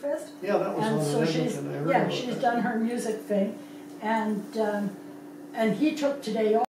Fest. Yeah, that was on And the so she's, yeah, she's that. done her music thing, and, um, and he took today off.